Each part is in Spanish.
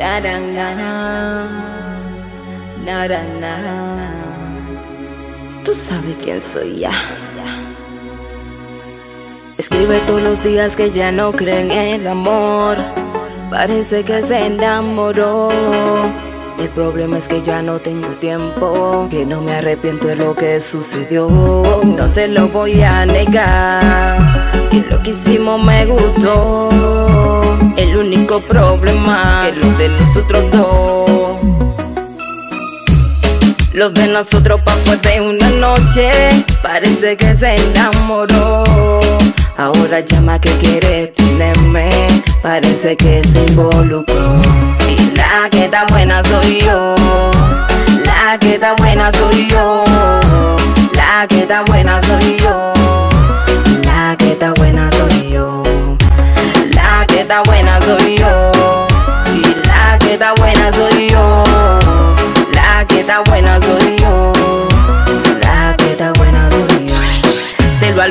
Na, na. Tú sabes quién soy ya. Escribe todos los días que ya no creen en el amor. Parece que se enamoró. El problema es que ya no tengo tiempo, que no me arrepiento de lo que sucedió. No te lo voy a negar, que lo que hicimos me gustó. El único problema es lo de nosotros dos. Lo de nosotros pasó de una noche, parece que se enamoró. Ahora llama que quiere tenerme, parece que se involucró. Y la que está buena soy yo,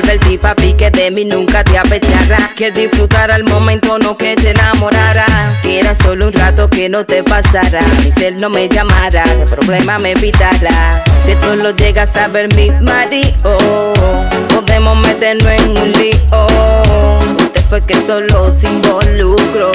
advertí, papi, que de mí nunca te apechará. Que disfrutara el momento, no que te enamorara. Que era solo un rato que no te pasara. Mi ser no me llamara, de problema me evitará. Si tú lo llegas a ver, mi marido, podemos meternos en un lío. Usted fue que solo se involucró.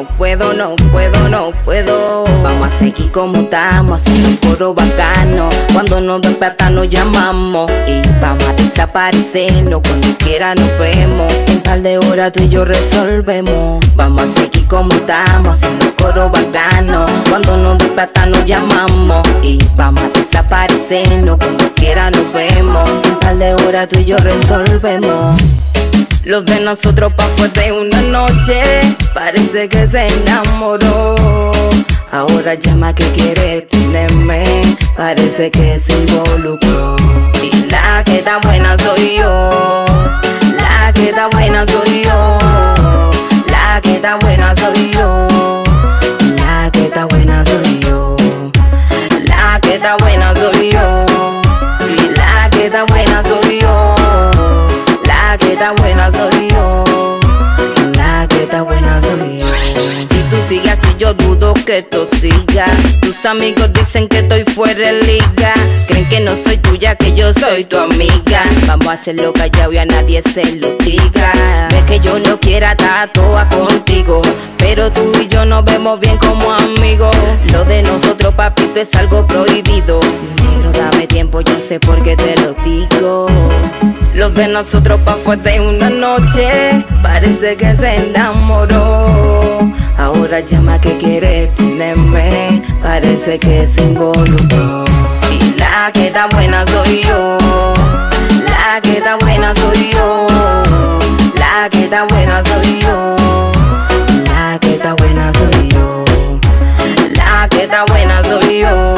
No puedo, no puedo, no puedo. Vamos a seguir como estamos, haciendo un coro bacano. Cuando nos despertan nos llamamos y vamos a desaparecernos. Cuando quiera nos vemos. En tal de hora tú y yo resolvemos. Vamos a seguir como estamos, haciendo un coro bacano. Cuando nos despertan nos llamamos y vamos a desaparecernos. Cuando quiera nos vemos. En tal de hora tú y yo resolvemos. Lo de nosotros pa' fue de una noche, parece que se enamoró. Ahora llama que quiere tenerme, parece que se involucró. Y la que está buena soy yo, la que está buena soy yo, la que está buena soy yo, que tú sigas. Tus amigos dicen que estoy fuera de liga. Creen que no soy tuya, que yo soy tu amiga. Vamos a hacerlo callado y a nadie se lo diga. Ves que yo no quiera toda contigo. Pero tú y yo nos vemos bien como amigos. Lo de nosotros, papito, es algo prohibido. Negro, dame tiempo, yo sé por qué te lo digo. Lo de nosotros pa' fue de una noche, parece que se enamoró. Ahora llama que quiere tenerme, parece que se involucró. Y la que está buena soy yo, la que está buena soy yo, la que está buena soy yo, la que está buena soy yo, la que está buena soy yo,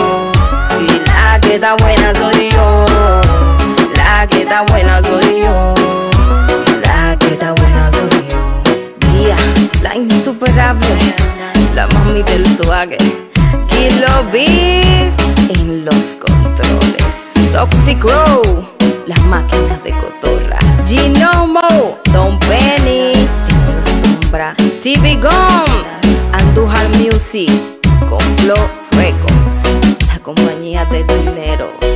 y la que está buena soy yo. La que está buena soy yo. Kilo Beat en los controles. Toxic Row, las máquinas de cotorra. Ginomo, Don Penny en la sombra. TV Gom, Andujar Music, Complot Records, la compañía de dinero.